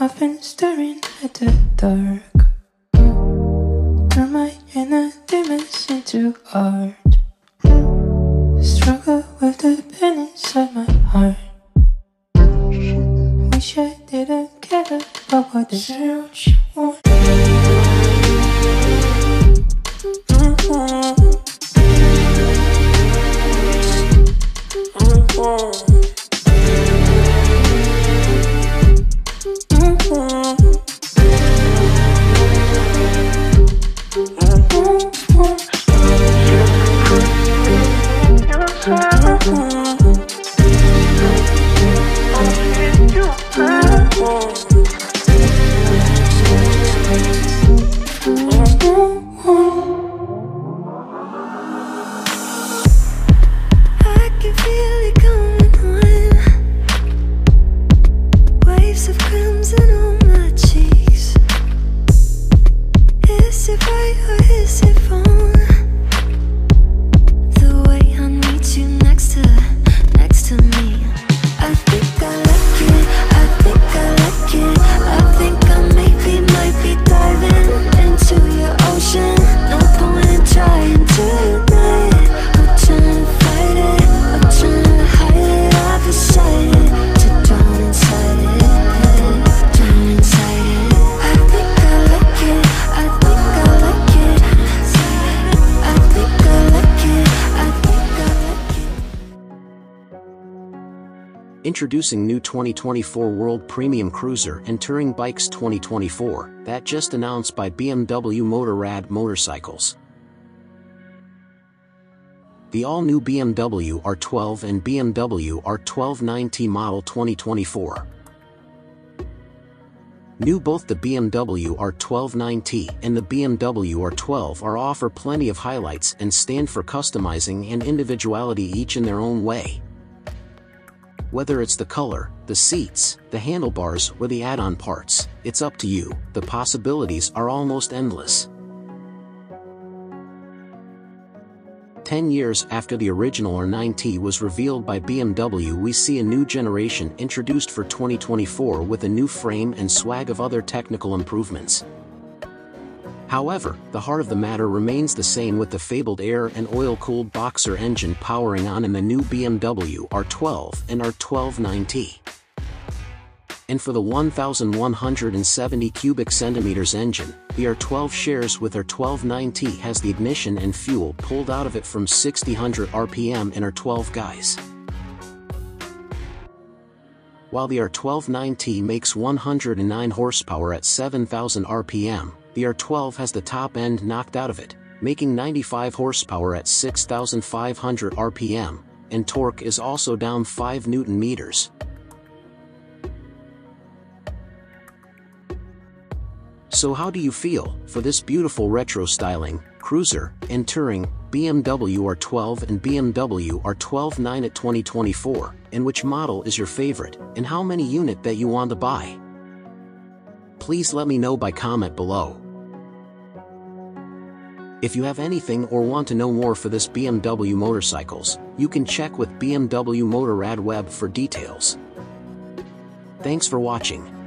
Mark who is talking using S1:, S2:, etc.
S1: I've been staring at the dark. Turn my inner demons into art. Struggle with the pain inside my heart. Wish I didn't care about what the search
S2: it right or is it wrong?
S3: Introducing new 2024 World Premium Cruiser and Touring Bikes 2024, that just announced by BMW Motorrad Motorcycles. The all-new BMW R12 and BMW R12 9T model 2024. New both the BMW R12 9T and the BMW R12 are offer plenty of highlights and stand for customizing and individuality each in their own way. Whether it's the color, the seats, the handlebars, or the add-on parts, it's up to you. The possibilities are almost endless. 10 years after the original R9T was revealed by BMW we see a new generation introduced for 2024 with a new frame and swag of other technical improvements. However, the heart of the matter remains the same with the fabled air and oil-cooled boxer engine powering on in the new BMW R12 and R12 9T. And for the 1,170 cubic centimeters engine, the R12 shares with R12 9T has the ignition and fuel pulled out of it from 6000 RPM in R12 guys. While the R12 9T makes 109 horsepower at 7000 RPM, the R12 has the top end knocked out of it, making 95 horsepower at 6500 RPM, and torque is also down 5 newton meters. So how do you feel for this beautiful retro styling, cruiser, and touring, BMW R12 and BMW R12 9T 2024, and which model is your favorite, and how many unit that you want to buy? Please let me know by comment below. If you have anything or want to know more for this BMW motorcycles, you can check with BMW Motorrad web for details. Thanks for watching.